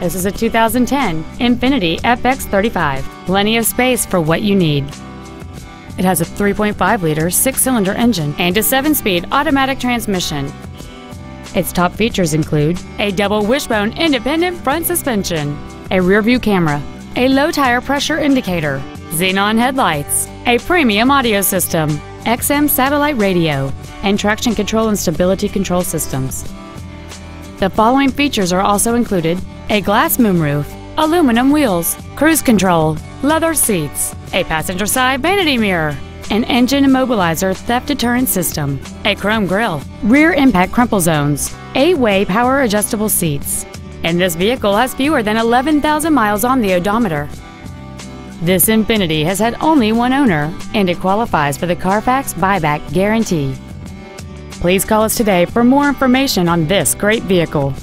This is a 2010 Infiniti FX35. Plenty of space for what you need. It has a 3.5-liter six-cylinder engine and a seven-speed automatic transmission. Its top features include a double wishbone independent front suspension, a rear-view camera, a low tire pressure indicator, xenon headlights, a premium audio system, XM satellite radio, and traction control and stability control systems. The following features are also included a glass moonroof, aluminum wheels, cruise control, leather seats, a passenger side vanity mirror, an engine immobilizer theft deterrent system, a chrome grille, rear impact crumple zones, eight-way power adjustable seats, and this vehicle has fewer than 11,000 miles on the odometer. This Infiniti has had only one owner, and it qualifies for the Carfax buyback guarantee. Please call us today for more information on this great vehicle.